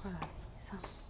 快来上。